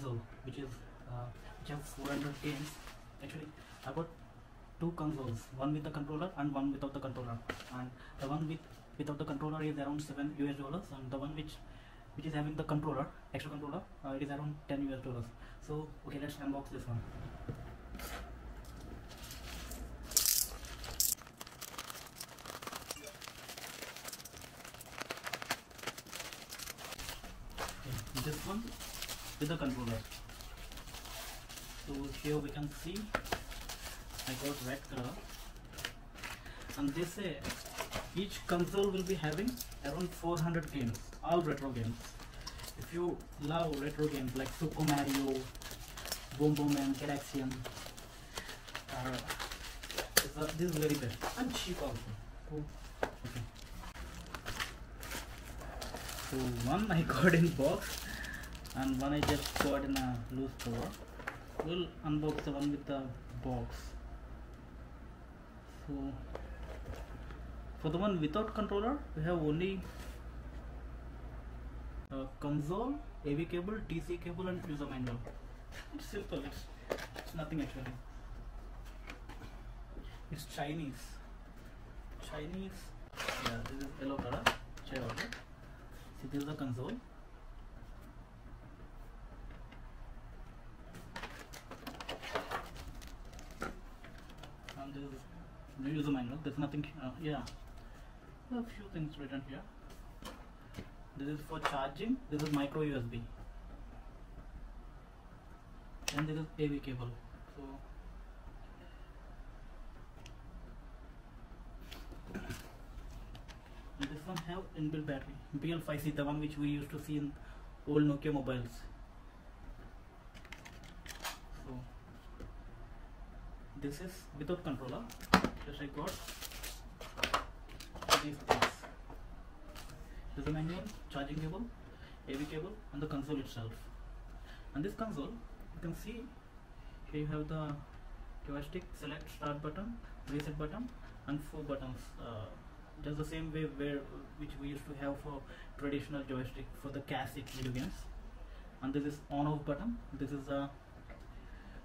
console which is uh, which has 400 games actually. I bought two consoles one with the controller and one without the controller. And the one with without the controller is around 7 US dollars and the one which which is having the controller extra controller uh, it is around 10 US dollars. So okay let's unbox this one Okay, this one with the controller. So here we can see I got red color. And they say each console will be having around 400 games all retro games. If you love retro games like Super Mario Boom Boom and Galaxian uh, this is very best. And cheap also. So, okay. so one I got in box and one I just got in a loose cover. We'll unbox the one with the box. So for the one without controller we have only console AV cable DC cable and user manual it's simple. It's, it's nothing actually. It's Chinese. Chinese. Yeah this is yellow color. See this is the console and this is the user manual there's nothing uh, yeah. A few things written here. This is for charging this is micro USB and this is AV cable. So this one have inbuilt battery. BL5C the one which we used to see in old Nokia mobiles. So this is without controller just I got these things this is the manual charging cable AV cable and the console itself. And this console you can see here you have the joystick select start button reset button and four buttons uh, just the same way where which we used to have for traditional joystick for the classic video games. And this is on off button. This is a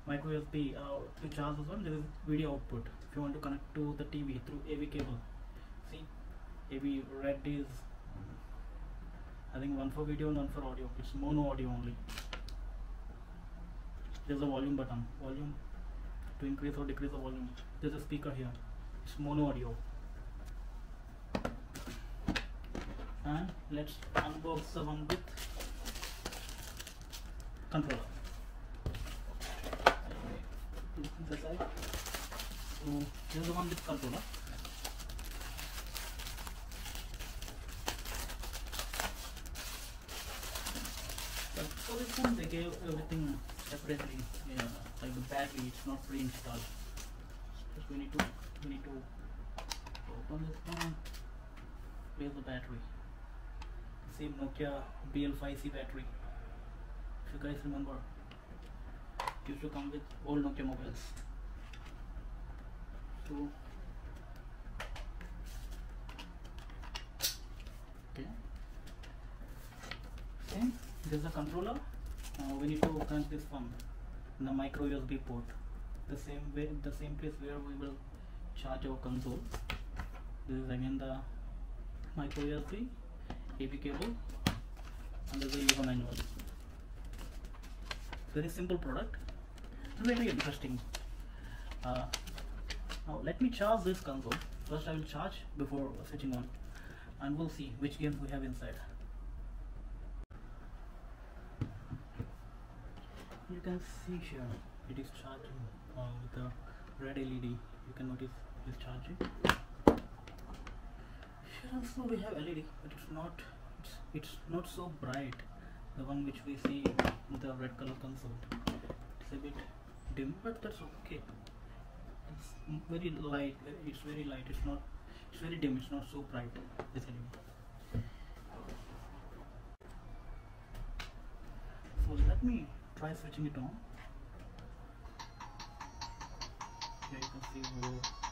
micro USB uh, to charge this one. This is video output if you want to connect to the TV through AV cable. See AV red is I think one for video and one for audio. It's mono audio only. There's a volume button. Volume to increase or decrease the volume. There's a speaker here. It's mono audio. And let's unbox the one with controller with controller but for this one they gave everything separately yeah, like the battery it's not pre-installed. Just we need to we need to open this one where's the battery. Same Nokia BL5C battery. If you guys remember used to come with old Nokia mobiles so okay same there's a controller. We need to connect this in the micro USB port. The same way the same place where we will charge our console. This is again the micro USB AV cable and there's a user manual. Very simple product. Very interesting. Uh, now let me charge this console. First I will charge before switching on and we'll see which games we have inside. You can see here it is charging uh, with a red LED you can notice it's charging. Here also we have LED but it's not it's, it's not so bright the one which we see the red color console. It's a bit dim but that's okay it's very light it's very light it's not it's very dim it's not so bright so let me try switching it on. Here you can see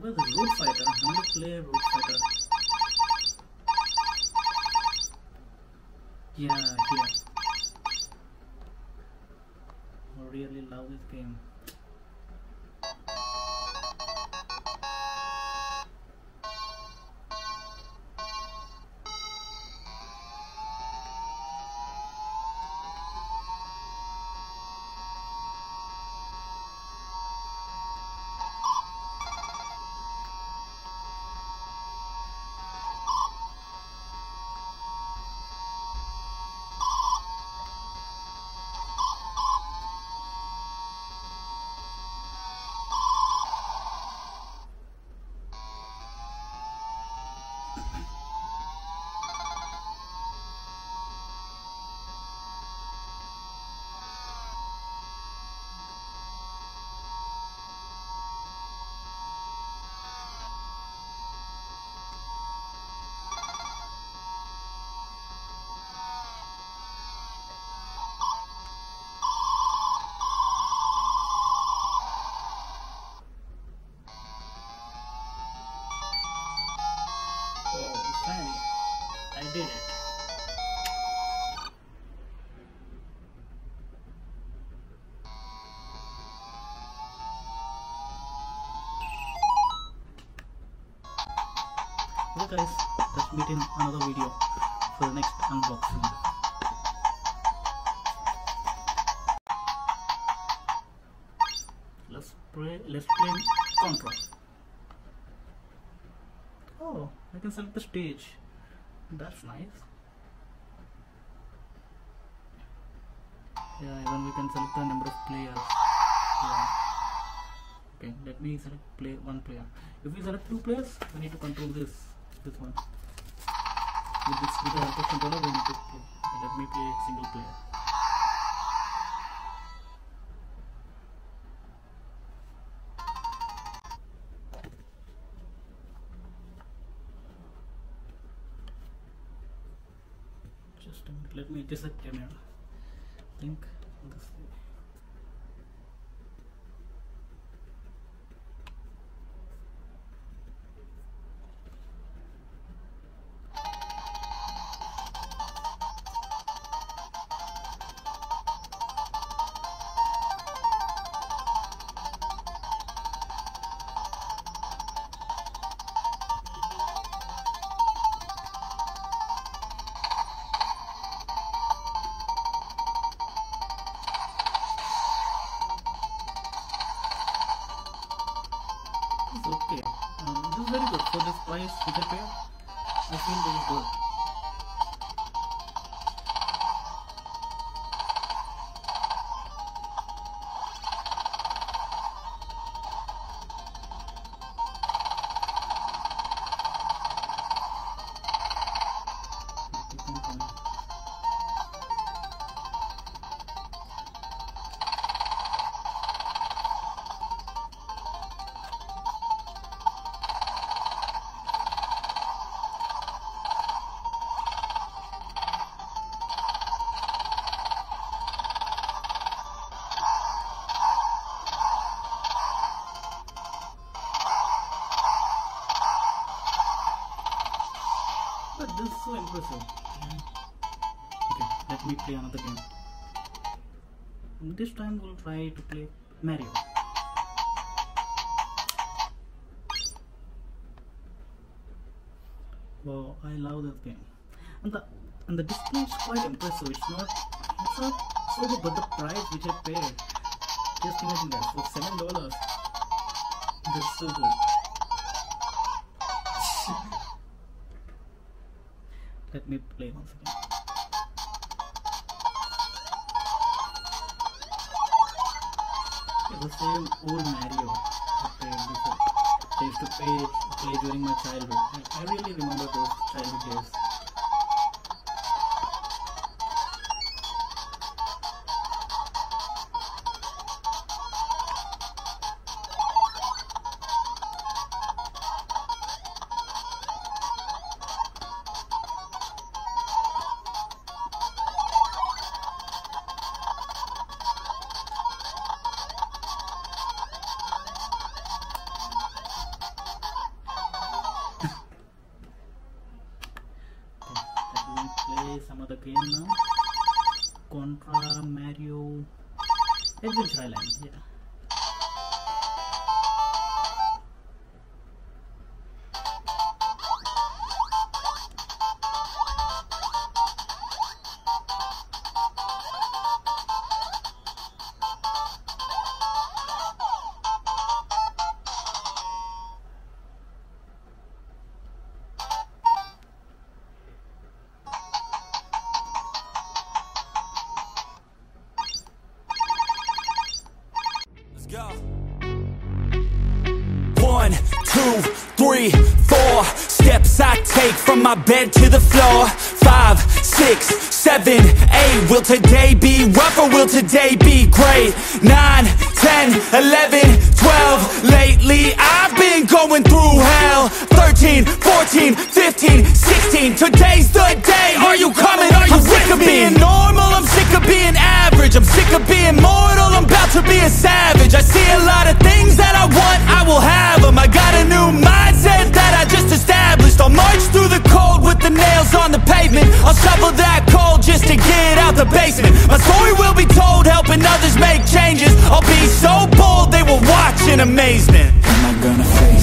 Where's the road fighter? I want to play road fighter. Yeah, here. I really love this game. Did it. Okay guys, let's meet in another video for the next unboxing. Let's play let's play Contra. Oh, I can select the stage. That's nice. Yeah, even we can select the number of players. Yeah. Okay, let me select play one player. If we select two players, we need to control this this one. With this with the controller, we need to play. Let me play single player. Me adjust the camera. think this okay. Um, this is very good for this price which I pay. I feel very good. But this is so impressive. Okay, let me play another game. This time we'll try to play Mario. Wow, I love this game. And the and the display is quite impressive. It's not it's not so good, but the price which I paid, just imagine that for seven dollars. That's so good. Let me play once again. The same old Mario. I used to play, play during my childhood. I, I really remember those childhood days. Play some other game now. Contra Mario Adventure Island. Yeah. Take from my bed to the floor. Five, six, seven, eight. Will today be rough or will today be great? Nine, ten, eleven, twelve. Lately I've been going through hell. 13, 14, 15, 16. Today's the day. Are you coming? Are you I'm sick of being normal? I'm sick of being average. I'm sick of being mortal. I'm about to be a savage. I see a lot of pavement. I'll shovel that coal just to get out the basement. My story will be told, helping others make changes. I'll be so bold they will watch in amazement. Am I gonna face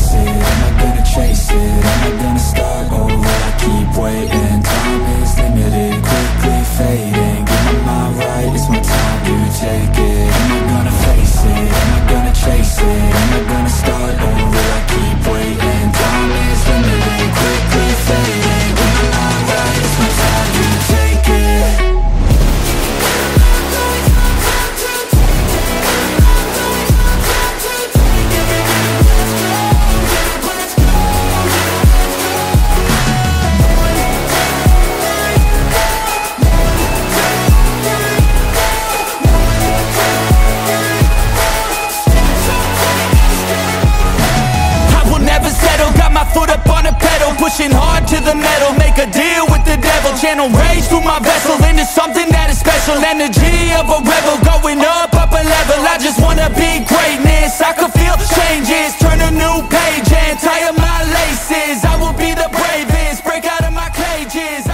pushing hard to the metal. Make a deal with the devil. Channel rage through my vessel. Into something that is special. Energy of a rebel Going up, up a level. I just wanna be greatness. I can feel changes. Turn a new page And tie up my laces. I will be the bravest. Break out of my cages.